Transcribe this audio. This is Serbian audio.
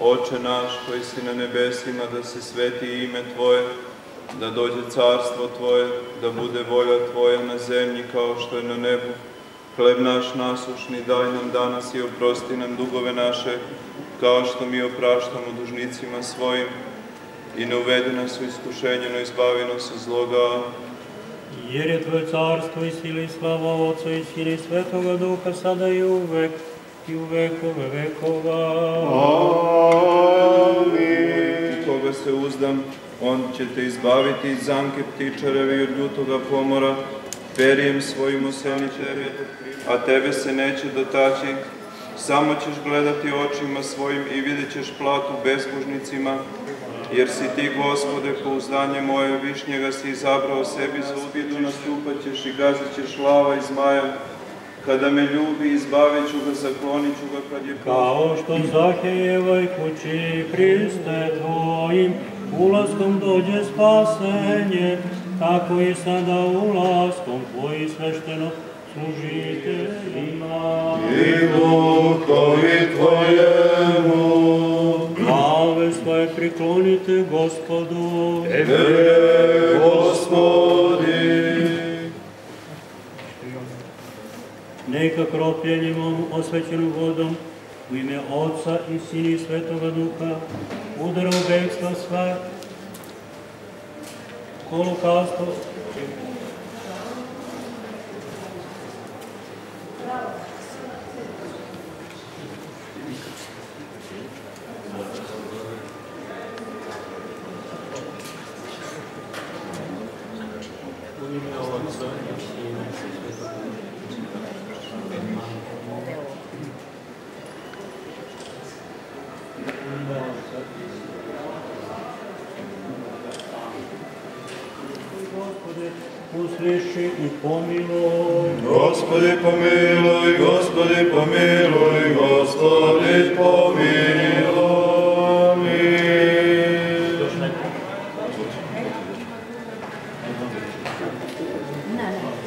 Oče naš koji si na nebesima, da se sveti ime Tvoje, da dođe carstvo Tvoje, da bude volja Tvoja na zemlji kao što je na nebu. Hleb naš nasušni daj nam danas i oprosti nam dugove naše, kao što mi opraštamo dužnicima svojim. I ne uvedi nas u iskušenje, no izbavi nas od zloga. Jer je Tvoje carstvo i sila i slava Otca i Sine i Svetoga Duha, sada i uvek, i u vekove vekova. I koga se uzdam, on će te izbaviti iz zamke ptičarevi i od ljutoga pomora, perijem svojim oseni tebe, a tebe se neće dotaći, samo ćeš gledati očima svojim i vidjet ćeš platu besbožnicima, jer si ti, gospode, pouzdanje moje, višnjega si izabrao sebi za ubidu, nastupat ćeš i gazit ćeš lava i zmaja, kada me ljubi, izbavit ću ga, zaklonit ću ga kad je Kao što Zahejevoj kući Hriste Tvojim, ulaskom dođe spasenje, tako i sada ulaskom Tvoji svešteno služiteljima. I duhovi Tvojemu, Glave svoje priklonite Gospodu. Tebe, Gospodi. Neka kropljenjem osvećenom vodom u ime Otca i Sina i Svetoga Duha udara u bekstva sva. Holokausto. U ime usliši i pomiluj. Gospodi pomiluj, Gospodi pomiluj, Gospodi pomiluj. Još neko? Ne, ne.